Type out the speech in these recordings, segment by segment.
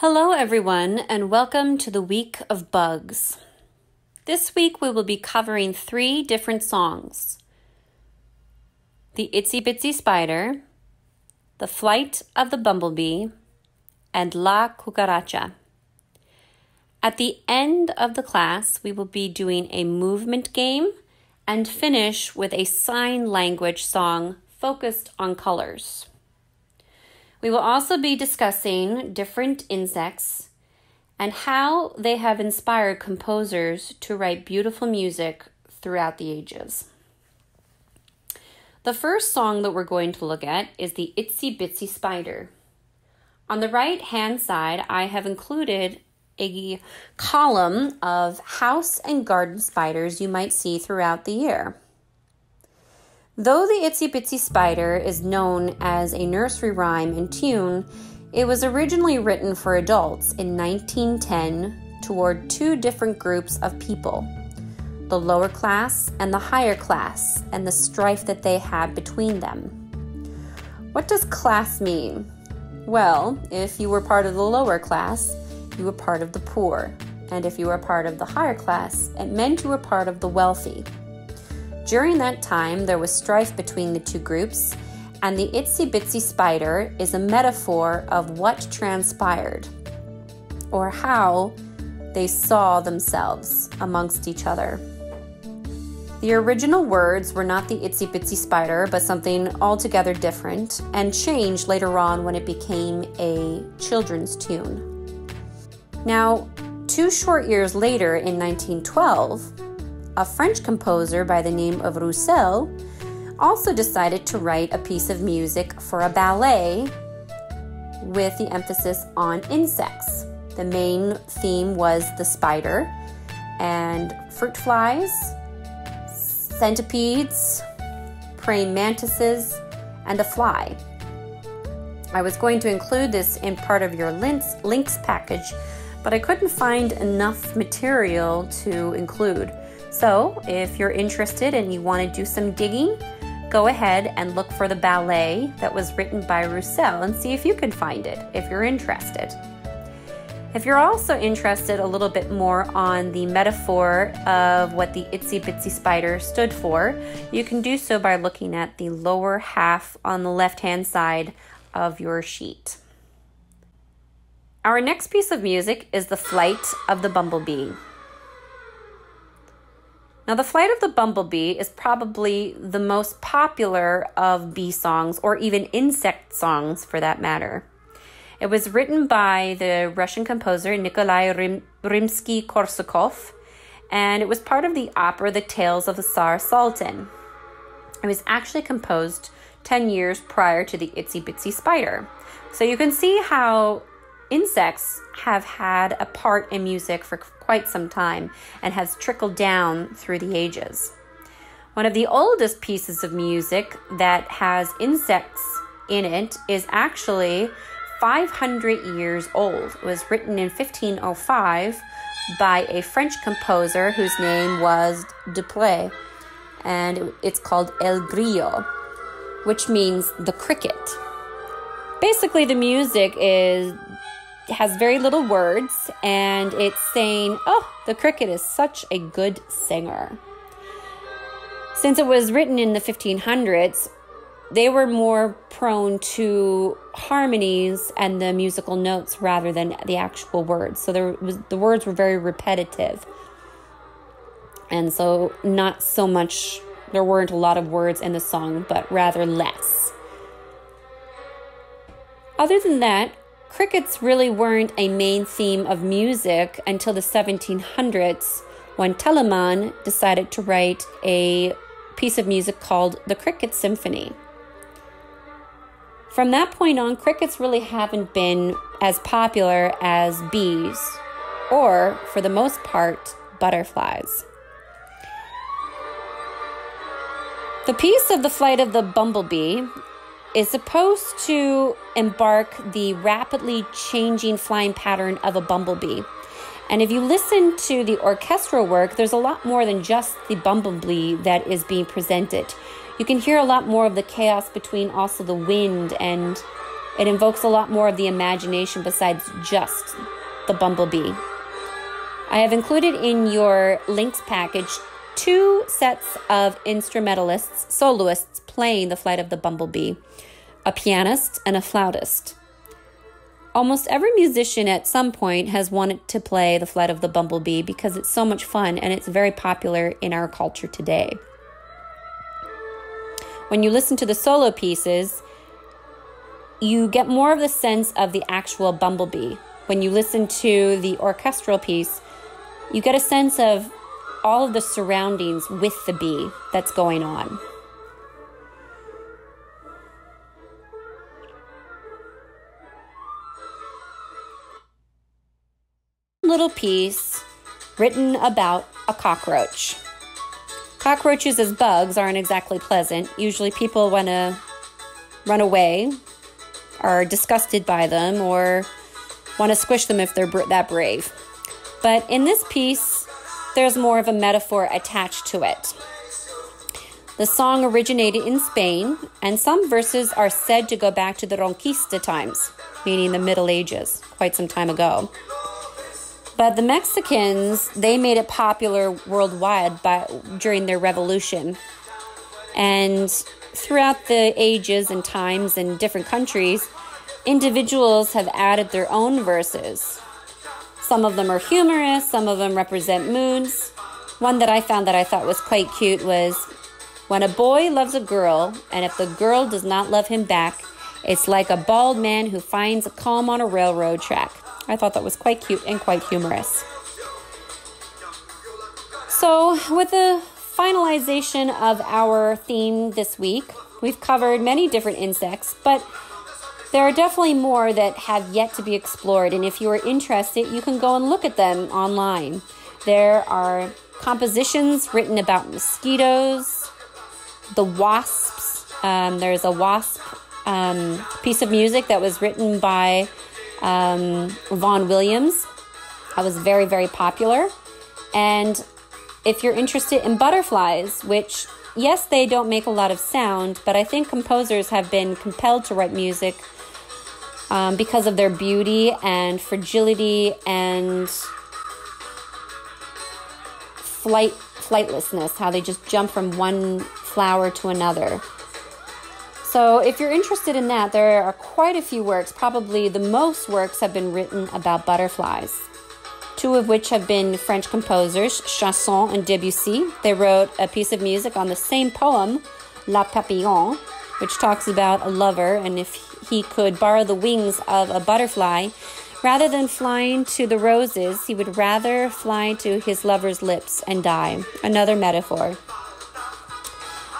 Hello, everyone, and welcome to the Week of Bugs. This week we will be covering three different songs The Itsy Bitsy Spider, The Flight of the Bumblebee, and La Cucaracha. At the end of the class, we will be doing a movement game and finish with a sign language song focused on colors. We will also be discussing different insects and how they have inspired composers to write beautiful music throughout the ages. The first song that we're going to look at is the Itsy Bitsy Spider. On the right hand side, I have included a column of house and garden spiders you might see throughout the year. Though the Itsy Bitsy Spider is known as a nursery rhyme and tune, it was originally written for adults in 1910 toward two different groups of people the lower class and the higher class, and the strife that they had between them. What does class mean? Well, if you were part of the lower class, you were part of the poor, and if you were part of the higher class, it meant you were part of the wealthy. During that time, there was strife between the two groups, and the itsy bitsy spider is a metaphor of what transpired or how they saw themselves amongst each other. The original words were not the itsy bitsy spider, but something altogether different, and changed later on when it became a children's tune. Now, two short years later, in 1912, a French composer by the name of Roussel, also decided to write a piece of music for a ballet with the emphasis on insects. The main theme was the spider and fruit flies, centipedes, praying mantises, and the fly. I was going to include this in part of your links, links package, but I couldn't find enough material to include. So, if you're interested and you want to do some digging, go ahead and look for the ballet that was written by Roussel and see if you can find it if you're interested. If you're also interested a little bit more on the metaphor of what the itsy bitsy spider stood for, you can do so by looking at the lower half on the left hand side of your sheet. Our next piece of music is The Flight of the Bumblebee. Now, The Flight of the Bumblebee is probably the most popular of bee songs, or even insect songs for that matter. It was written by the Russian composer Nikolai Rim- Rimsky Korsakov, and it was part of the opera The Tales of the Tsar Sultan. It was actually composed 10 years prior to the Itsy Bitsy Spider. So you can see how insects have had a part in music for quite some time and has trickled down through the ages. One of the oldest pieces of music that has insects in it is actually 500 years old. It was written in 1505 by a French composer whose name was Dupré, and it's called El Grillo, which means the cricket. Basically, the music is has very little words and it's saying, Oh, the cricket is such a good singer. Since it was written in the 1500s, they were more prone to harmonies and the musical notes rather than the actual words. So there was the words were very repetitive. And so not so much there weren't a lot of words in the song, but rather less. Other than that, crickets really weren't a main theme of music until the 1700s when Telemann decided to write a piece of music called the Cricket Symphony. From that point on, crickets really haven't been as popular as bees, or, for the most part, butterflies. The piece of the flight of the bumblebee is supposed to embark the rapidly changing flying pattern of a bumblebee. And if you listen to the orchestral work, there's a lot more than just the bumblebee that is being presented. You can hear a lot more of the chaos between also the wind and It invokes a lot more of the imagination besides just the bumblebee. I have included in your links package two sets of instrumentalists, soloists playing the flight of the bumblebee a pianist and a flautist. Almost every musician at some point has wanted to play the flight of the bumblebee because it's so much fun and it's very popular in our culture today. When you listen to the solo pieces, you get more of the sense of the actual bumblebee. When you listen to the orchestral piece, you get a sense of all of the surroundings with the bee that's going on. Little piece written about a cockroach. Cockroaches as bugs aren't exactly pleasant. Usually people want to run away, are disgusted by them, or want to squish them if they're that brave. But in this piece, there's more of a metaphor attached to it. The song originated in Spain, and some verses are said to go back to the Reconquista times, meaning the Middle Ages, quite some time ago. But the Mexicans, they made it popular worldwide by, during their revolution. And throughout the ages and times in different countries, individuals have added their own verses some of them are humorous, some of them represent moods. One that I found that I thought was quite cute was when a boy loves a girl, and if the girl does not love him back, it's like a bald man who finds a calm on a railroad track. I thought that was quite cute and quite humorous. So, with the finalization of our theme this week, we've covered many different insects, but there are definitely more that have yet to be explored, and if you are interested, you can go and look at them online. There are compositions written about mosquitoes, the wasps. Um, there's a wasp um, piece of music that was written by um, Vaughan Williams. I was very, very popular. And if you're interested in butterflies, which yes, they don't make a lot of sound, but I think composers have been compelled to write music um, because of their beauty and fragility and flight flightlessness, how they just jump from one flower to another. So, if you're interested in that, there are quite a few works. Probably the most works have been written about butterflies. Two of which have been French composers, Chausson and Debussy. They wrote a piece of music on the same poem, La Papillon, which talks about a lover and if he could borrow the wings of a butterfly, rather than flying to the roses, he would rather fly to his lover's lips and die. Another metaphor.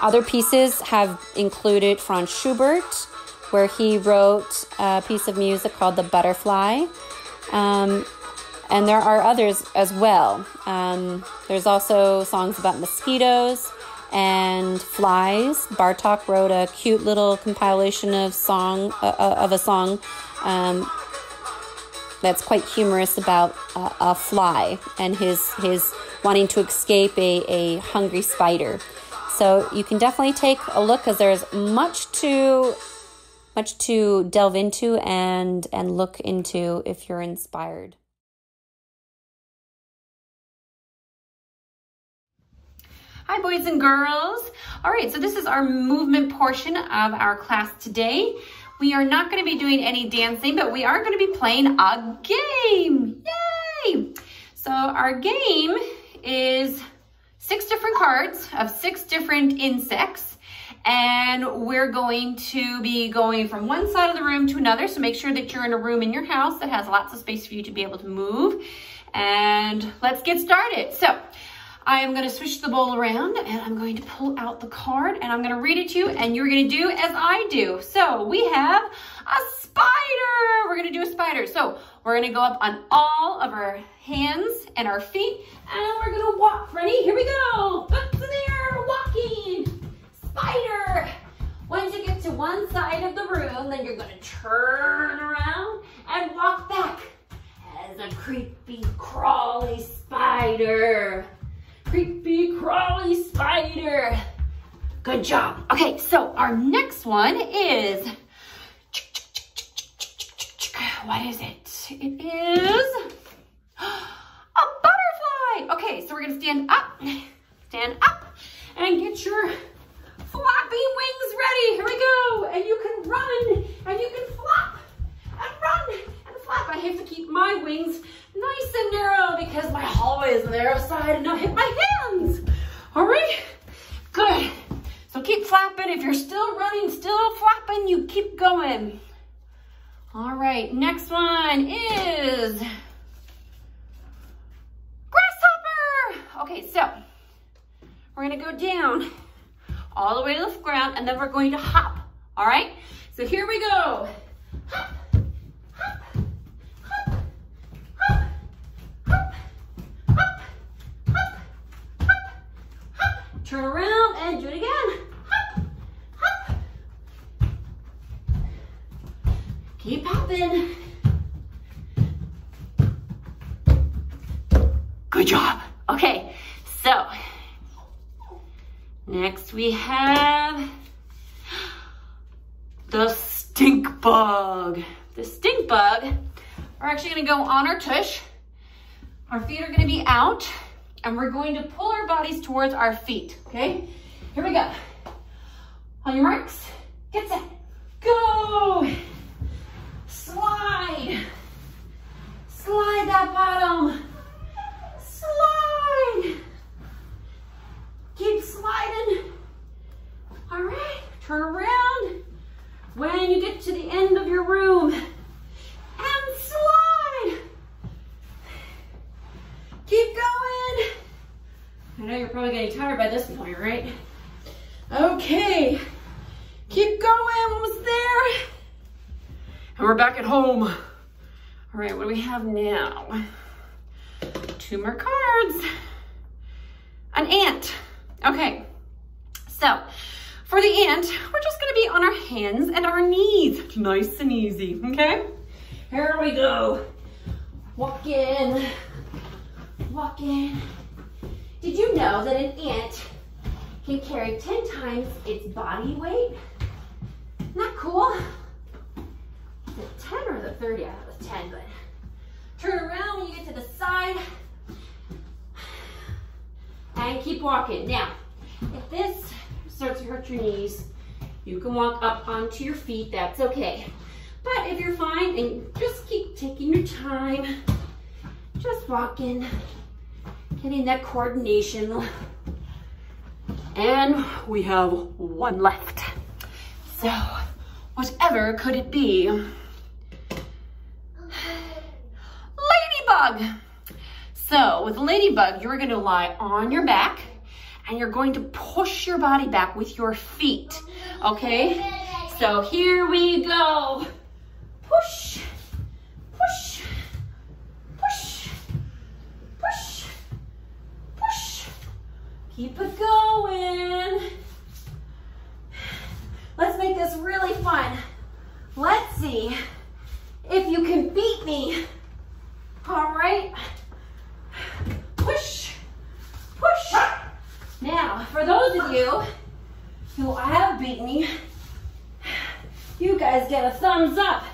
Other pieces have included Franz Schubert, where he wrote a piece of music called The Butterfly. Um, and there are others as well. Um, there's also songs about mosquitoes and flies. Bartok wrote a cute little compilation of song uh, uh, of a song um, that's quite humorous about uh, a fly and his his wanting to escape a, a hungry spider. So you can definitely take a look because there's much to much to delve into and and look into if you're inspired. Hi, boys and girls. All right, so this is our movement portion of our class today. We are not going to be doing any dancing, but we are going to be playing a game. Yay! So our game is six different cards of six different insects. And we're going to be going from one side of the room to another. So make sure that you're in a room in your house that has lots of space for you to be able to move. And let's get started. So I am going to switch the bowl around and I'm going to pull out the card and I'm going to read it to you and you're going to do as I do. So we have a spider. We're going to do a spider. So we're to go up on all of our hands and our feet and we're to walk. Ready? Here we go. Up in the air, walking. Spider. Once you get to one side of the room, then you're to turn around and walk back as a creepy, crawly spider creepy crawly spider. Good job. Okay, so our next one is what is it? It is a butterfly. Okay, so we're gonna stand up, stand up, and get your flappy wings ready. Here we go. And you can run, and you can flap, and run, and flap. I have to keep my wings nice and narrow because my hallway is on the narrow side and hit my hands. All right, good. So keep flapping. If you're still running, still flapping, you keep going. All right, next one is grasshopper. Okay, so we're gonna go down all the way to the ground and then we're going to hop. All right, so here go. Turn around and do it again. Keep popping. Good job. Okay, so next we have the stink bug. The stink bug, we're actually gonna go on our tush. Our feet are gonna be out and we're going to pull our bodies towards our feet, okay? Here we go. On your marks, get set, go slide. Slide that bottom. Slide. Keep sliding. All right, turn around. When you get to the end of your room, and slide. Keep going. I know you're probably getting tired by this point, right? Okay, keep going, almost there. And we're back at home. All right, what do we have now? Two more cards. An ant. Okay, so for the ant, we're just gonna be on our hands and our knees. Nice and easy, okay? Here we go. Walk in, walk in. Did you know that an ant can carry 10 times its body weight? Isn't that cool? the 10 or the 30? I thought it was 10, but turn around when you get to the side and keep walking. Now, if this starts to hurt your knees, you can walk up onto your feet, that's okay. But if you're fine and just keep taking your time, just walking, getting that coordination. And we have one left. So, whatever could it be? ladybug. So with ladybug, you're gonna lie on your back and you're going to push your body back with your feet, okay? So here we go. Push, push, push, push, push. Keep it going. Let's make this really fun. Let's see if you can beat me. All right. Push, push. Now, for those of you who have beaten me, you guys get a thumbs up.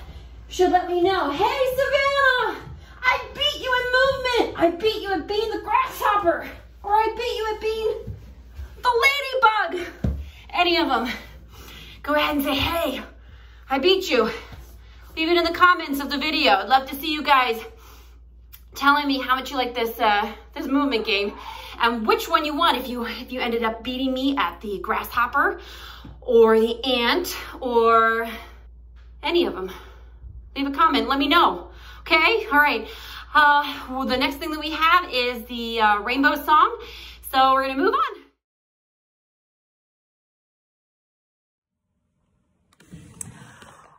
Should let me know, hey Savannah, I beat you in movement. I beat you at being the grasshopper. Or I beat you at being the ladybug. Any of them. Go ahead and say, hey, I beat you. Leave it in the comments of the video. I'd love to see you guys telling me how much you like this uh, this movement game and which one you want if you if you ended up beating me at the grasshopper or the ant or any of them. Leave a comment, let me know. Okay, all right. Uh, well, the next thing that we have is the uh, rainbow song. So we're gonna move on.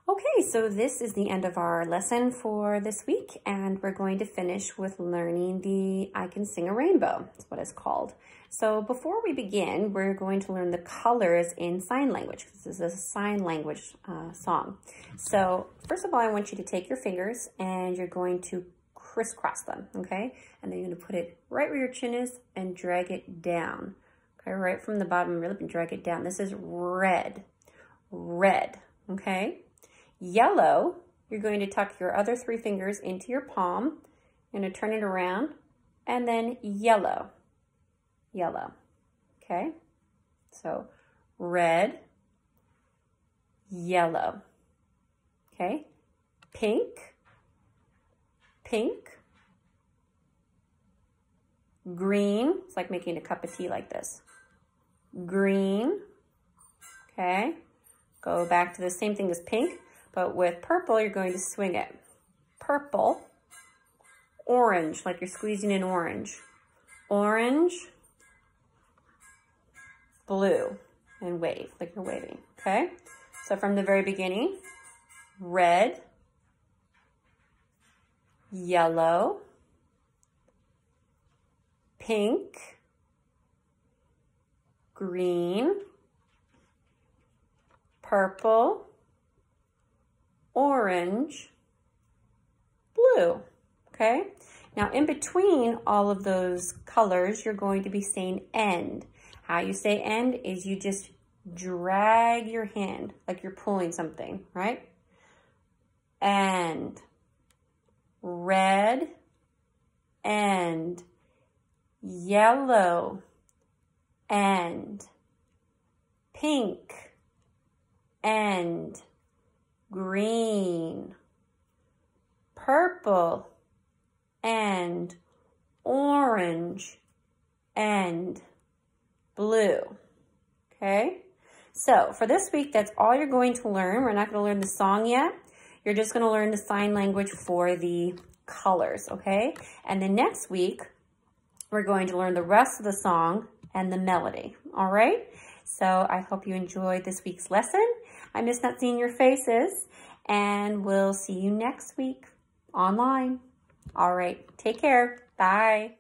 Okay, so this is the end of our lesson for this week, and we're going to finish with learning the I Can Sing a Rainbow. That's what it's called. So before we begin, we're going to learn the colors in sign language. This is a sign language uh, song. So first of all, I want you to take your fingers and you're going to crisscross them, okay? And then you're gonna put it right where your chin is and drag it down. Okay, right from the bottom, really drag it down. This is red, red, okay? yellow, you're going to tuck your other three fingers into your palm. You're to turn it around and then yellow, yellow, okay? So red, yellow, okay? Pink, pink, green, it's like making a cup of tea like this. Green, okay? Go back to the same thing as pink, but with purple, you're going to swing it. Purple, orange, like you're squeezing an orange. Orange, blue, and wave, like you're waving, okay? So from the very beginning, red, yellow, pink, green, purple, orange, blue, okay? Now in between all of those colors, you're going to be saying end. How you say end is you just drag your hand like you're pulling something, right? And red and yellow and pink and green, purple and orange and blue. Okay? So for this week, that's all you're going to learn. We're not going to learn the song yet. You're just going to learn the sign language for the colors, okay? And then next week, we're going to learn the rest of the song and the melody, all right? So I hope you enjoyed this week's lesson. I miss not seeing your faces, and we'll see you next week online. All right, take care. Bye.